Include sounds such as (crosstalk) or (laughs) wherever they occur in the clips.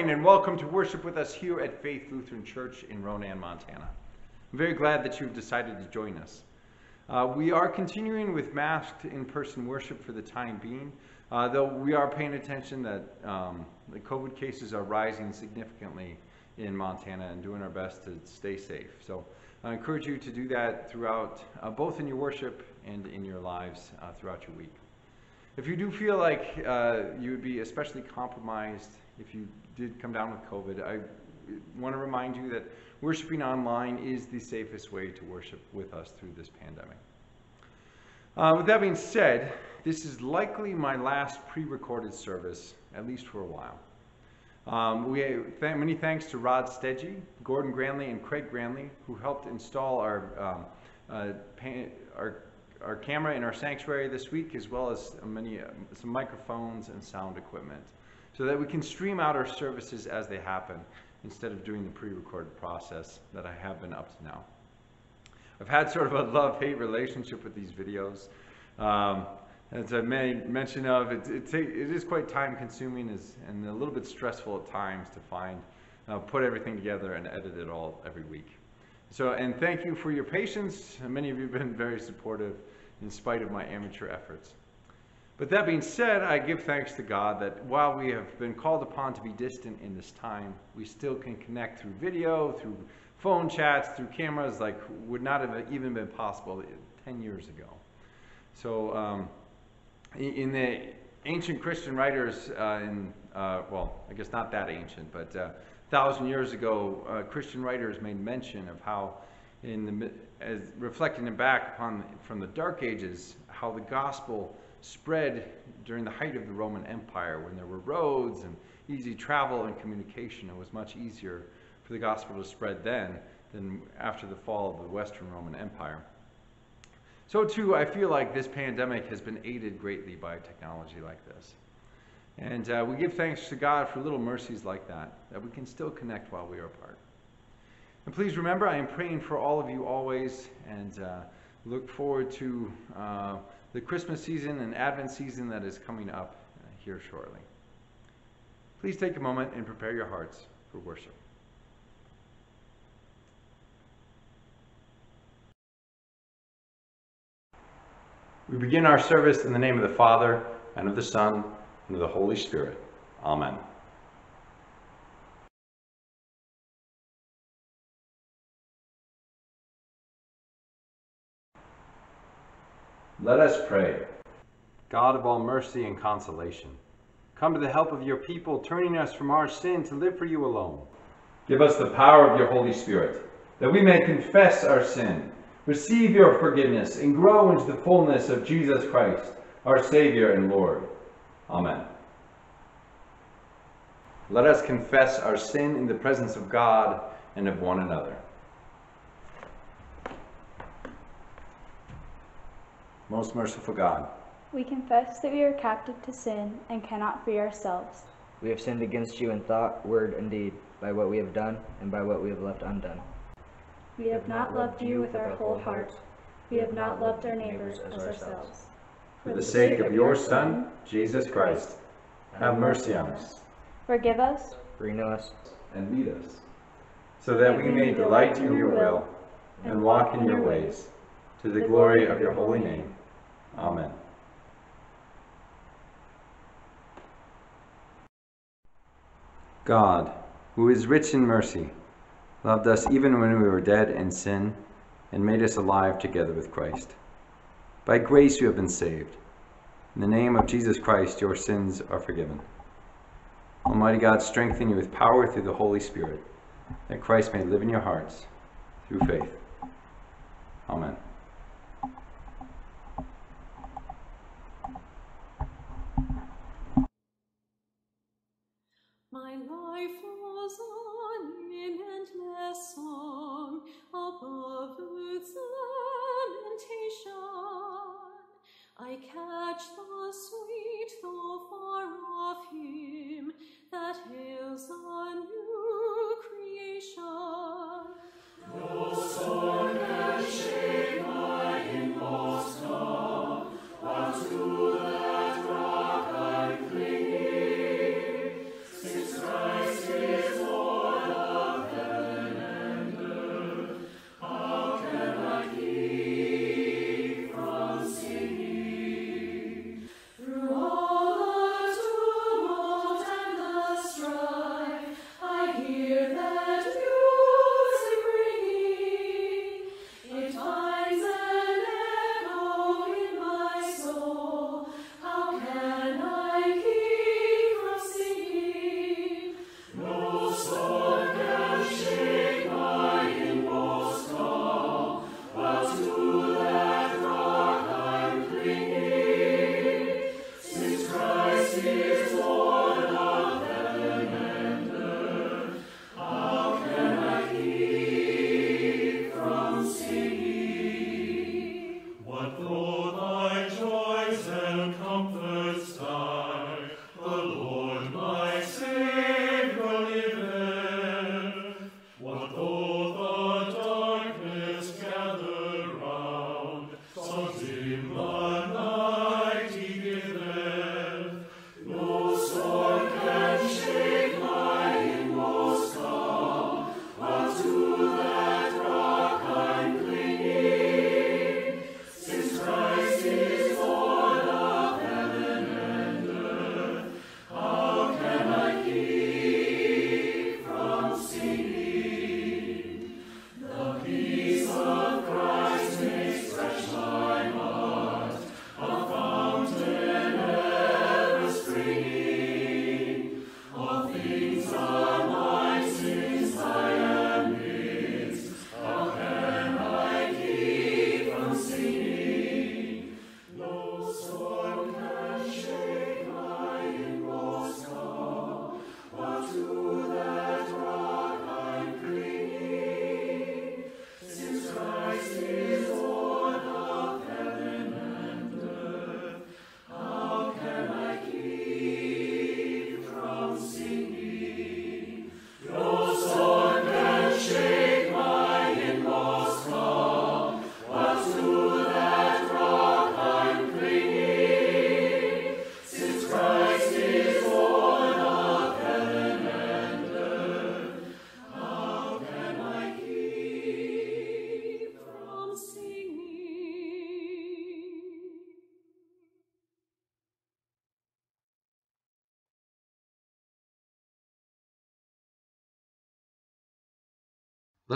morning and welcome to worship with us here at Faith Lutheran Church in Ronan, Montana. I'm very glad that you've decided to join us. Uh, we are continuing with masked in-person worship for the time being, uh, though we are paying attention that um, the COVID cases are rising significantly in Montana and doing our best to stay safe. So I encourage you to do that throughout, uh, both in your worship and in your lives uh, throughout your week. If you do feel like uh, you would be especially compromised if you did come down with COVID, I want to remind you that worshiping online is the safest way to worship with us through this pandemic. Uh, with that being said, this is likely my last pre-recorded service, at least for a while. Um, we th many thanks to Rod Stedgy, Gordon Granley, and Craig Granley, who helped install our, um, uh, our our camera in our sanctuary this week, as well as many, uh, some microphones and sound equipment, so that we can stream out our services as they happen instead of doing the pre-recorded process that I have been up to now. I've had sort of a love-hate relationship with these videos. Um, as I made mention of, it, it, it is quite time-consuming and a little bit stressful at times to find, uh, put everything together and edit it all every week. So, and thank you for your patience. Many of you have been very supportive in spite of my amateur efforts. But that being said, I give thanks to God that while we have been called upon to be distant in this time, we still can connect through video, through phone chats, through cameras like would not have even been possible 10 years ago. So um, in the ancient Christian writers, uh, in, uh, well, I guess not that ancient, but uh, thousand years ago, uh, Christian writers made mention of how in the as reflecting back upon from the Dark Ages, how the gospel spread during the height of the Roman Empire when there were roads and easy travel and communication. It was much easier for the gospel to spread then than after the fall of the Western Roman Empire. So too, I feel like this pandemic has been aided greatly by technology like this. And uh, we give thanks to God for little mercies like that, that we can still connect while we are apart. And please remember, I am praying for all of you always and uh, look forward to uh, the Christmas season and Advent season that is coming up uh, here shortly. Please take a moment and prepare your hearts for worship. We begin our service in the name of the Father, and of the Son, and of the Holy Spirit. Amen. Let us pray. God of all mercy and consolation, come to the help of your people, turning us from our sin to live for you alone. Give us the power of your Holy Spirit, that we may confess our sin, receive your forgiveness, and grow into the fullness of Jesus Christ, our Savior and Lord. Amen. Let us confess our sin in the presence of God and of one another. Most merciful God, we confess that we are captive to sin and cannot free ourselves. We have sinned against you in thought, word, and deed, by what we have done and by what we have left undone. We have not loved you with our whole heart. We have not loved our neighbors as ourselves. For the sake of your Son, Jesus Christ, have mercy on us. Forgive us, renew us, and lead us, so that we may delight in your will and walk in your ways, to the glory of your holy name. Amen. God, who is rich in mercy, loved us even when we were dead in sin, and made us alive together with Christ. By grace you have been saved. In the name of Jesus Christ, your sins are forgiven. Almighty God, strengthen you with power through the Holy Spirit, that Christ may live in your hearts through faith. Amen.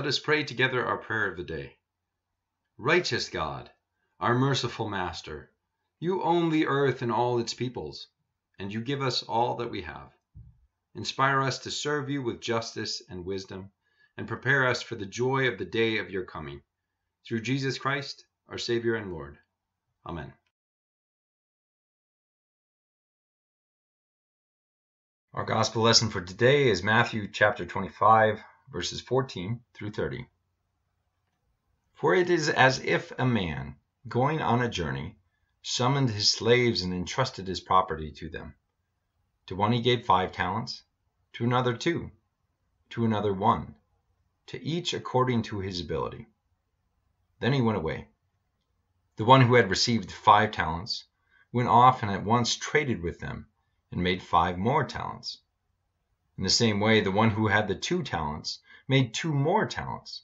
Let us pray together our prayer of the day. Righteous God, our merciful Master, you own the earth and all its peoples, and you give us all that we have. Inspire us to serve you with justice and wisdom, and prepare us for the joy of the day of your coming. Through Jesus Christ, our Savior and Lord. Amen. Our gospel lesson for today is Matthew chapter 25, verses 14 through 30. For it is as if a man, going on a journey, summoned his slaves and entrusted his property to them. To one he gave five talents, to another two, to another one, to each according to his ability. Then he went away. The one who had received five talents went off and at once traded with them and made five more talents. In the same way, the one who had the two talents made two more talents.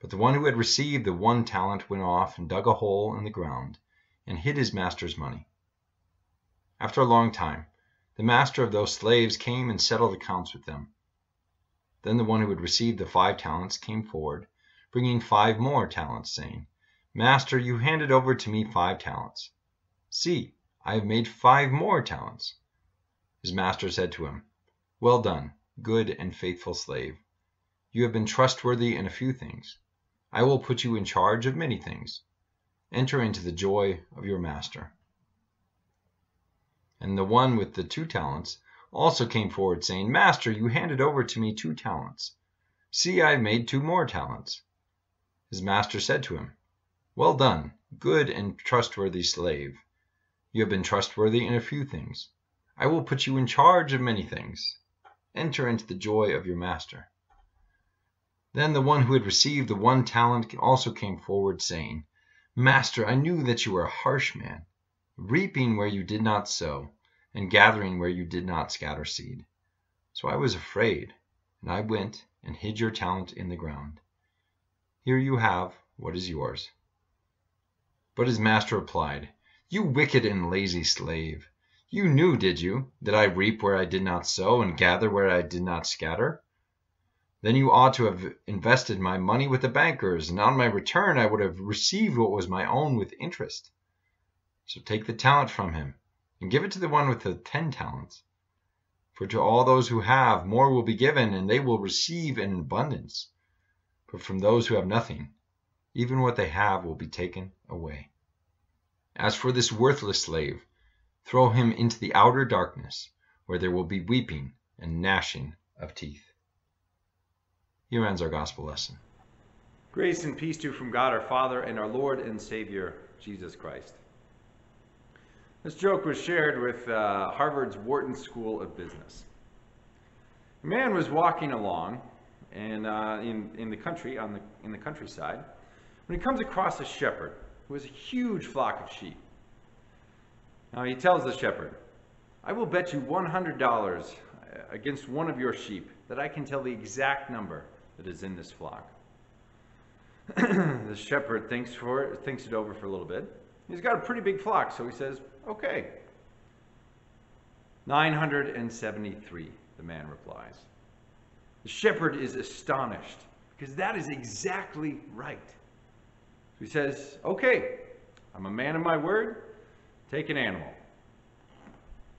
But the one who had received the one talent went off and dug a hole in the ground and hid his master's money. After a long time, the master of those slaves came and settled accounts with them. Then the one who had received the five talents came forward, bringing five more talents, saying, Master, you handed over to me five talents. See, I have made five more talents. His master said to him, Well done, good and faithful slave. You have been trustworthy in a few things. I will put you in charge of many things. Enter into the joy of your master. And the one with the two talents also came forward, saying, Master, you handed over to me two talents. See, I have made two more talents. His master said to him, Well done, good and trustworthy slave. You have been trustworthy in a few things. I will put you in charge of many things. Enter into the joy of your master. Then the one who had received the one talent also came forward, saying, Master, I knew that you were a harsh man, reaping where you did not sow, and gathering where you did not scatter seed. So I was afraid, and I went and hid your talent in the ground. Here you have what is yours. But his master replied, You wicked and lazy slave! You knew, did you, that I reap where I did not sow, and gather where I did not scatter? Then you ought to have invested my money with the bankers, and on my return I would have received what was my own with interest. So take the talent from him, and give it to the one with the ten talents. For to all those who have, more will be given, and they will receive in abundance. But from those who have nothing, even what they have will be taken away. As for this worthless slave, throw him into the outer darkness, where there will be weeping and gnashing of teeth. Here ends our gospel lesson. Grace and peace to you from God our Father and our Lord and Savior, Jesus Christ. This joke was shared with uh, Harvard's Wharton School of Business. A man was walking along and, uh, in, in the country, on the, in the countryside, when he comes across a shepherd who has a huge flock of sheep. Now he tells the shepherd, I will bet you $100 against one of your sheep that I can tell the exact number that is in this flock. (clears throat) the shepherd thinks for it, thinks it over for a little bit. He's got a pretty big flock, so he says, "Okay." 973, the man replies. The shepherd is astonished because that is exactly right. He says, "Okay, I'm a man of my word. Take an animal."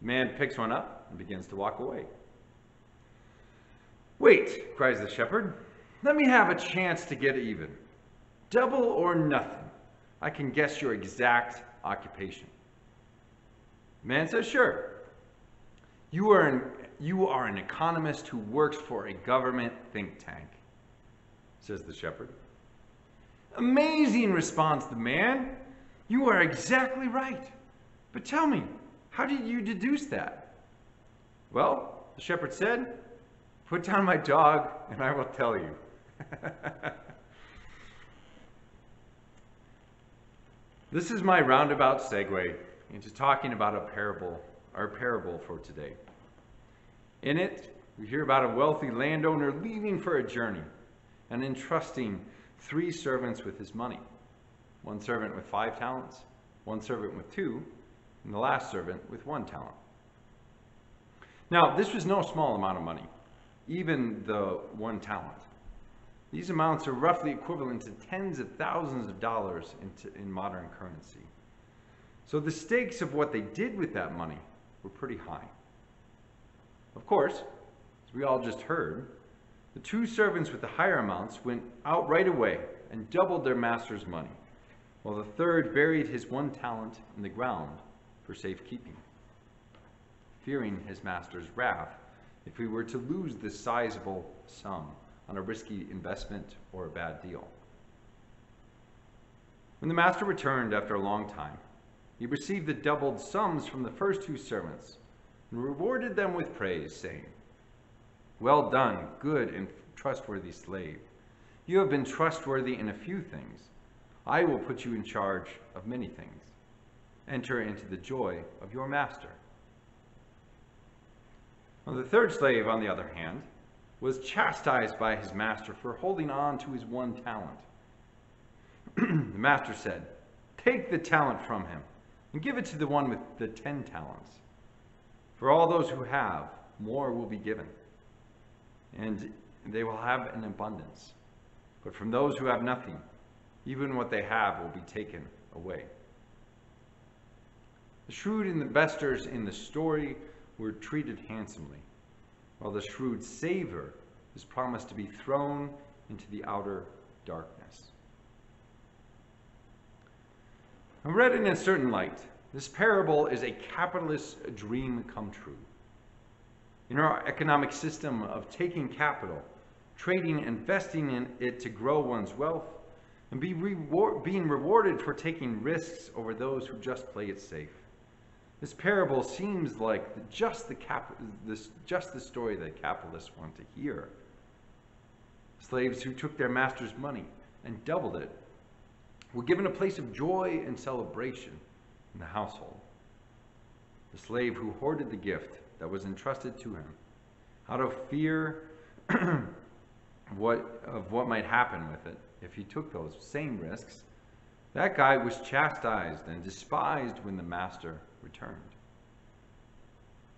The man picks one up and begins to walk away. Wait, cries the shepherd. Let me have a chance to get even. Double or nothing. I can guess your exact occupation. Man says, Sure. You are, an, you are an economist who works for a government think tank, says the shepherd. Amazing, responds the man. You are exactly right. But tell me, how did you deduce that? Well, the shepherd said, Put down my dog and I will tell you. (laughs) this is my roundabout segue into talking about a parable, our parable for today. In it, we hear about a wealthy landowner leaving for a journey and entrusting three servants with his money one servant with five talents, one servant with two, and the last servant with one talent. Now, this was no small amount of money even the one talent. These amounts are roughly equivalent to tens of thousands of dollars in, in modern currency. So the stakes of what they did with that money were pretty high. Of course, as we all just heard, the two servants with the higher amounts went out right away and doubled their master's money, while the third buried his one talent in the ground for safekeeping, fearing his master's wrath if he were to lose this sizable sum on a risky investment or a bad deal. When the master returned after a long time, he received the doubled sums from the first two servants and rewarded them with praise, saying, Well done, good and trustworthy slave. You have been trustworthy in a few things. I will put you in charge of many things. Enter into the joy of your master. Well, the third slave, on the other hand, was chastised by his master for holding on to his one talent. (clears throat) the master said, Take the talent from him and give it to the one with the ten talents. For all those who have, more will be given, and they will have an abundance. But from those who have nothing, even what they have will be taken away. The shrewd investors in the story were treated handsomely, while the shrewd saver is promised to be thrown into the outer darkness. And read in a certain light, this parable is a capitalist dream come true. In our economic system of taking capital, trading, investing in it to grow one's wealth, and be reward, being rewarded for taking risks over those who just play it safe. This parable seems like just, the cap, this, just the story that capitalists want to hear. Slaves who took their master's money and doubled it were given a place of joy and celebration in the household. The slave who hoarded the gift that was entrusted to him out of fear (clears throat) what, of what might happen with it if he took those same risks, that guy was chastised and despised when the master returned.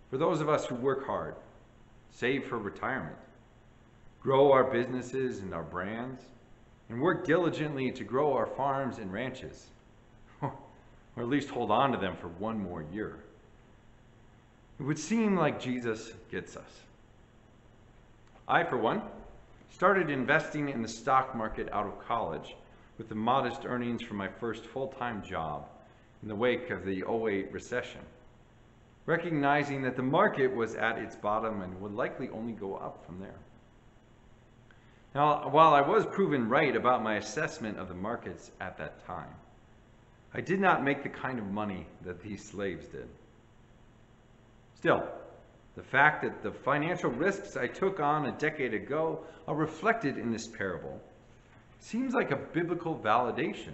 For those of us who work hard, save for retirement, grow our businesses and our brands, and work diligently to grow our farms and ranches, (laughs) or at least hold on to them for one more year. It would seem like Jesus gets us. I, for one, started investing in the stock market out of college with the modest earnings from my first full-time job in the wake of the 08 recession, recognizing that the market was at its bottom and would likely only go up from there. Now, while I was proven right about my assessment of the markets at that time, I did not make the kind of money that these slaves did. Still, the fact that the financial risks I took on a decade ago are reflected in this parable seems like a biblical validation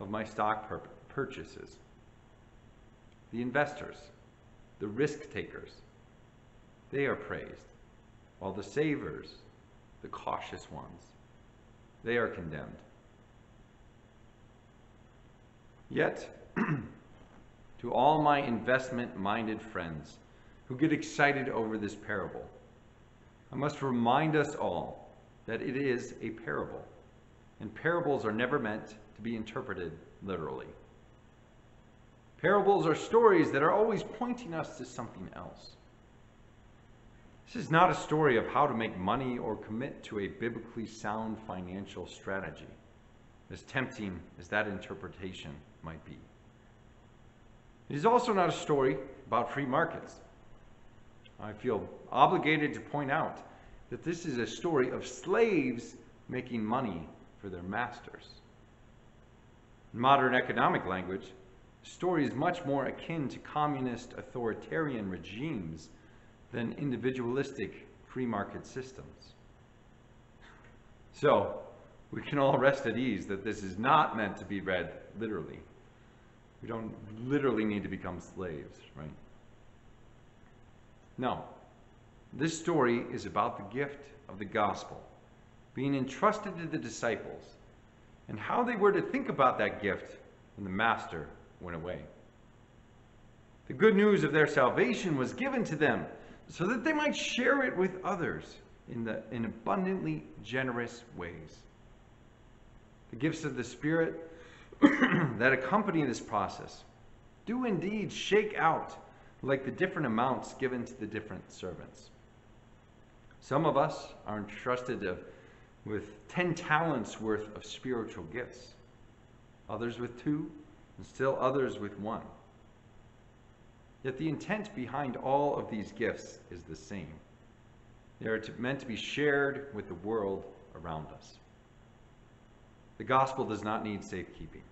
of my stock purchases. The investors, the risk takers, they are praised, while the savers, the cautious ones. They are condemned. Yet, (clears throat) to all my investment minded friends who get excited over this parable, I must remind us all that it is a parable, and parables are never meant to be interpreted literally. Parables are stories that are always pointing us to something else. This is not a story of how to make money or commit to a biblically sound financial strategy, as tempting as that interpretation might be. It is also not a story about free markets. I feel obligated to point out that this is a story of slaves making money for their masters. In modern economic language, is much more akin to communist authoritarian regimes than individualistic free market systems. So, we can all rest at ease that this is not meant to be read literally. We don't literally need to become slaves, right? No. This story is about the gift of the gospel being entrusted to the disciples and how they were to think about that gift when the master went away. The good news of their salvation was given to them so that they might share it with others in, the, in abundantly generous ways. The gifts of the Spirit (clears throat) that accompany this process do indeed shake out like the different amounts given to the different servants. Some of us are entrusted of, with 10 talents worth of spiritual gifts, others with two, and still others with one. Yet the intent behind all of these gifts is the same. They are meant to be shared with the world around us. The gospel does not need safekeeping.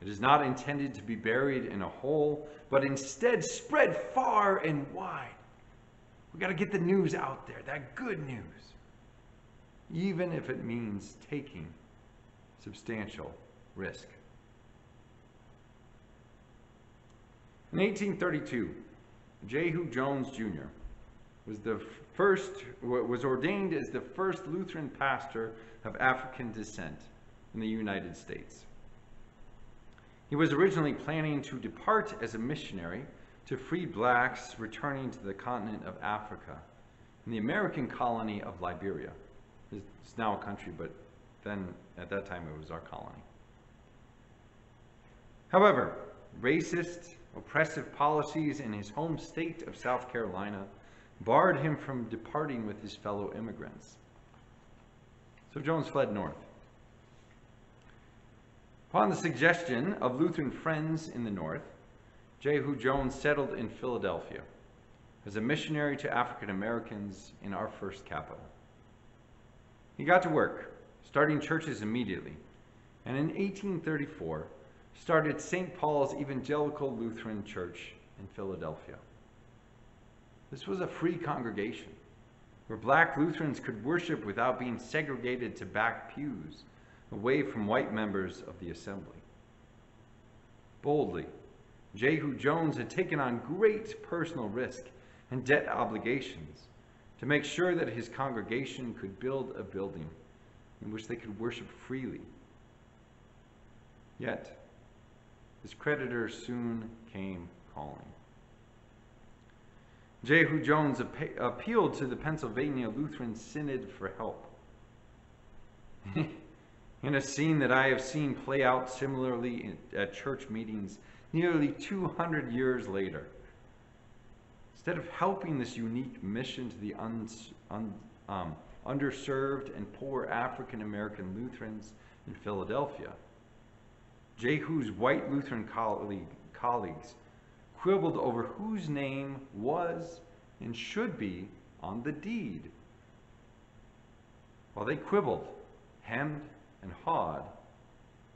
It is not intended to be buried in a hole, but instead spread far and wide. We got to get the news out there, that good news, even if it means taking substantial risk. In 1832, Jehu Jones Jr. was the first was ordained as the first Lutheran pastor of African descent in the United States. He was originally planning to depart as a missionary to free blacks returning to the continent of Africa in the American colony of Liberia. It's now a country, but then at that time it was our colony. However, racist, oppressive policies in his home state of South Carolina barred him from departing with his fellow immigrants. So Jones fled north. Upon the suggestion of Lutheran friends in the north, Jehu Jones settled in Philadelphia as a missionary to African Americans in our first capital. He got to work, starting churches immediately, and in 1834 started St. Paul's Evangelical Lutheran Church in Philadelphia. This was a free congregation where black Lutherans could worship without being segregated to back pews away from white members of the assembly. Boldly, Jehu Jones had taken on great personal risk and debt obligations to make sure that his congregation could build a building in which they could worship freely. Yet, his creditors soon came calling. Jehu Jones appealed to the Pennsylvania Lutheran Synod for help. (laughs) in a scene that I have seen play out similarly at church meetings nearly 200 years later. Instead of helping this unique mission to the un, un, um, underserved and poor African American Lutherans in Philadelphia, Jehu's white Lutheran colleague, colleagues quibbled over whose name was and should be on the deed. While they quibbled, hemmed, and hawed,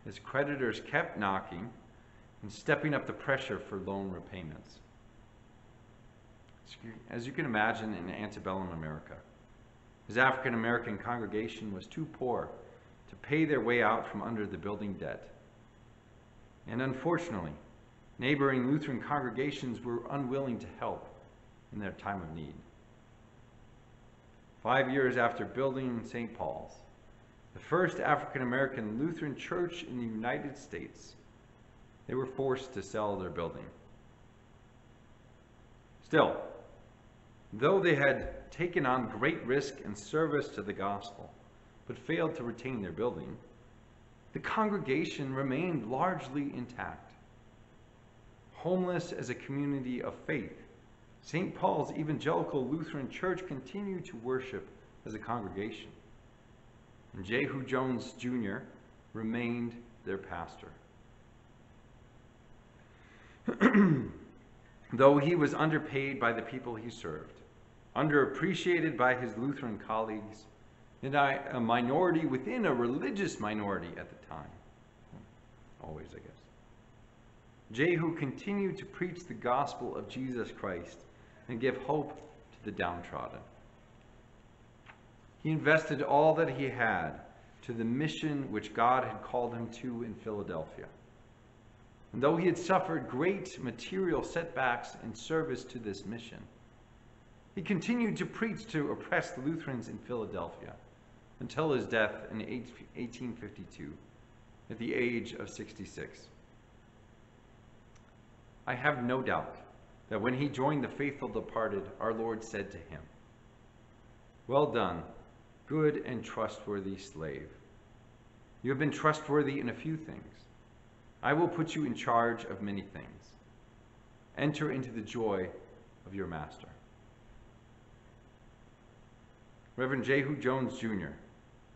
his creditors kept knocking and stepping up the pressure for loan repayments. As you can imagine, in antebellum America, his African American congregation was too poor to pay their way out from under the building debt. And unfortunately, neighboring Lutheran congregations were unwilling to help in their time of need. Five years after building St. Paul's, the first African American Lutheran church in the United States, they were forced to sell their building. Still, though they had taken on great risk and service to the gospel, but failed to retain their building, the congregation remained largely intact. Homeless as a community of faith, St. Paul's Evangelical Lutheran Church continued to worship as a congregation. And Jehu Jones Jr. remained their pastor. (clears throat) Though he was underpaid by the people he served, underappreciated by his Lutheran colleagues, and a minority within a religious minority at the time. Always, I guess. Jehu continued to preach the gospel of Jesus Christ and give hope to the downtrodden. He invested all that he had to the mission which God had called him to in Philadelphia. And though he had suffered great material setbacks in service to this mission, he continued to preach to oppressed Lutherans in Philadelphia until his death in 1852 at the age of 66. I have no doubt that when he joined the faithful departed, our Lord said to him, Well done, good and trustworthy slave. You have been trustworthy in a few things. I will put you in charge of many things. Enter into the joy of your master. Reverend Jehu Jones Jr.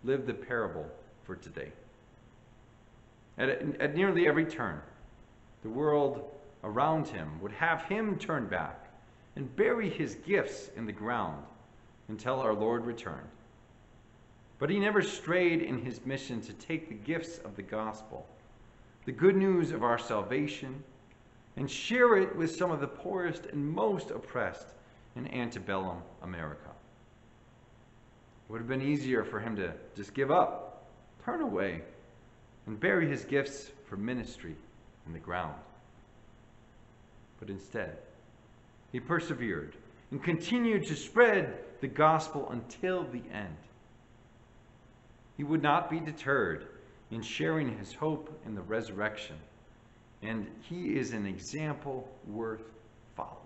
lived the parable for today. At, at nearly every turn, the world around him would have him turn back and bury his gifts in the ground until our Lord returned. But he never strayed in his mission to take the gifts of the gospel, the good news of our salvation, and share it with some of the poorest and most oppressed in antebellum America. Would have been easier for him to just give up, turn away, and bury his gifts for ministry in the ground. But instead, he persevered and continued to spread the gospel until the end. He would not be deterred in sharing his hope in the resurrection, and he is an example worth following.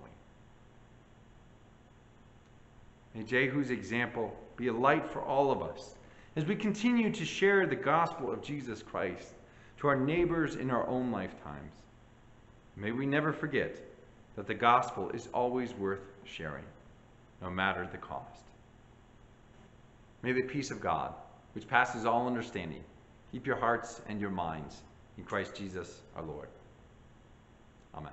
May Jehu's example be a light for all of us as we continue to share the gospel of Jesus Christ to our neighbors in our own lifetimes. May we never forget that the gospel is always worth sharing, no matter the cost. May the peace of God, which passes all understanding, keep your hearts and your minds in Christ Jesus our Lord. Amen.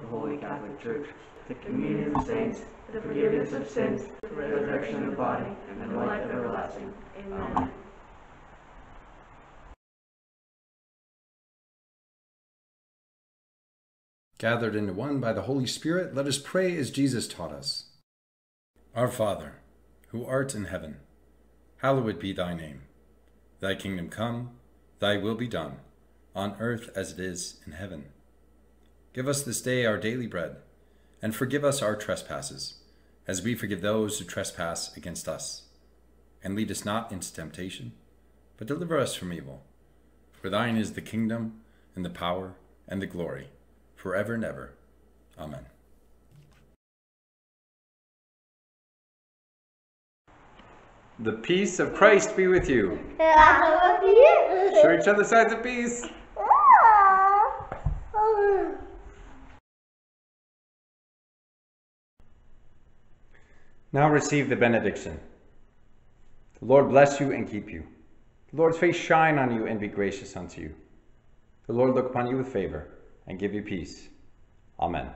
The Holy Catholic Church, the communion of saints, the forgiveness of sins, the resurrection of the body, and the life everlasting. Amen. Gathered into one by the Holy Spirit, let us pray as Jesus taught us. Our Father, who art in heaven, hallowed be thy name. Thy kingdom come, thy will be done, on earth as it is in heaven. Give us this day our daily bread, and forgive us our trespasses, as we forgive those who trespass against us. And lead us not into temptation, but deliver us from evil. For thine is the kingdom, and the power, and the glory forever and ever. Amen. The peace of Christ be with you. you. (laughs) Show each other signs of peace. Ah. Now receive the benediction. The Lord bless you and keep you. The Lord's face shine on you and be gracious unto you. The Lord look upon you with favor and give you peace. Amen.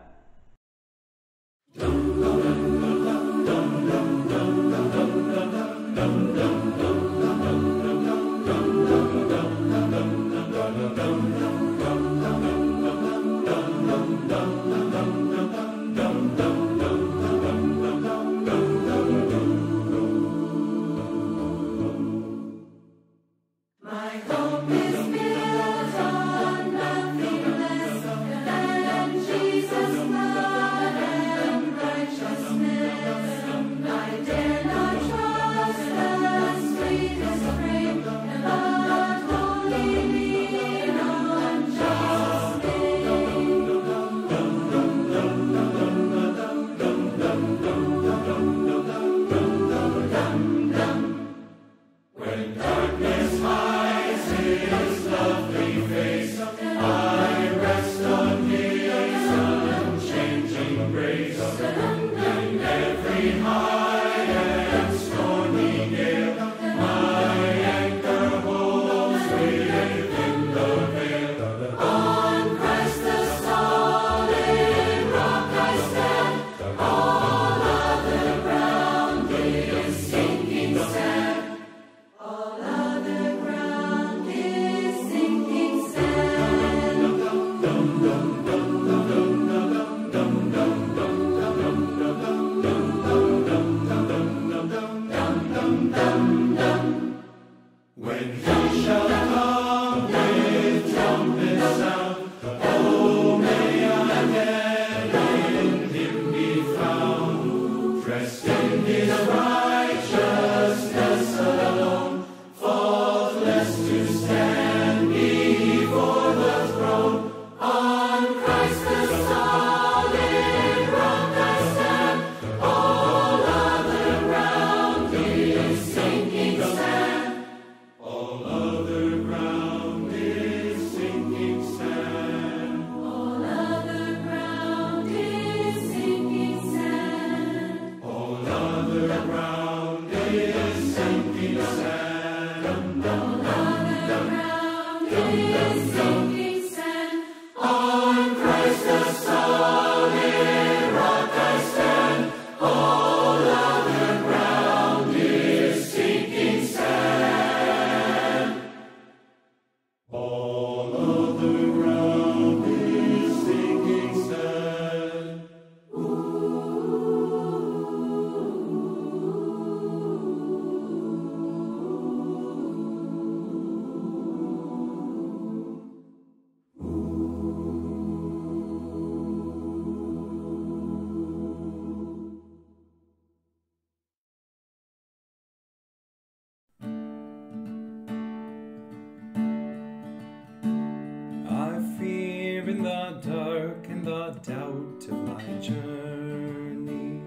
The doubt of my journey.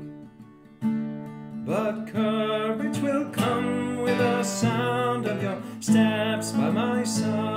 But courage will come with the sound of your steps by my side.